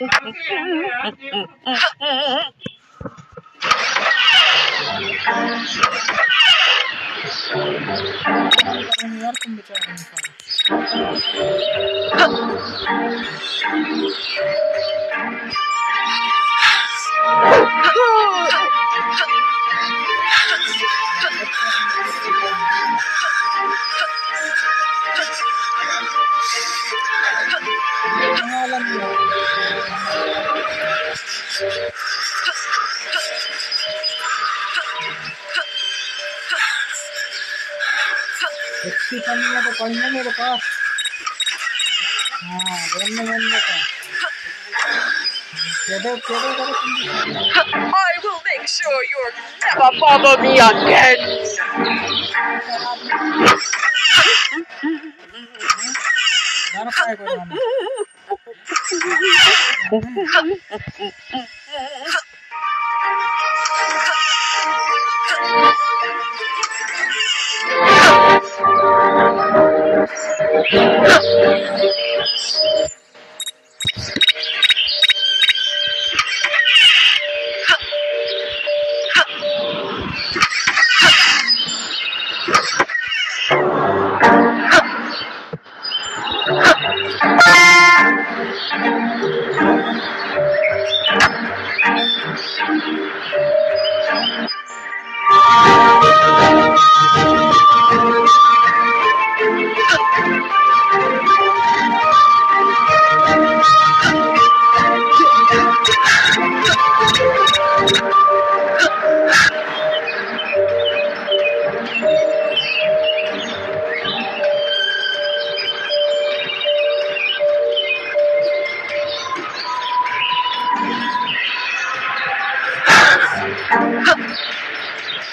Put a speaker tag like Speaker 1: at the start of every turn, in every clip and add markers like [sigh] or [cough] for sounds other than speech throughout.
Speaker 1: 哼。[laughs] ಹೆಚ್ಚು ಕಮ್ಮಿ ಅದು ಕಣ್ಣು ಇರಪ್ಪ ಹಾಂ ಬೆನ್ನು ಬೆನ್ನಪ್ಪ ಕೆಡೆ ಕೆಡೆ
Speaker 2: I will make sure you are never bother me again. [laughs] 哈！哈！哈！哈！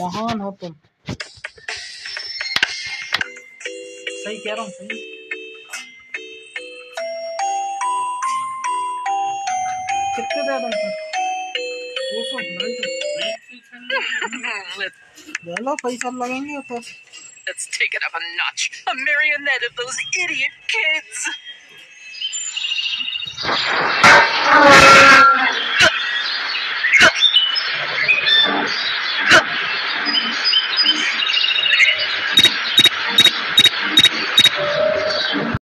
Speaker 1: महान हो तुम सही कह रहा हूँ कितने दे रहे थे दो पैसा लगेंगे तो
Speaker 2: Let's take it up a notch. A marionette of those idiot kids.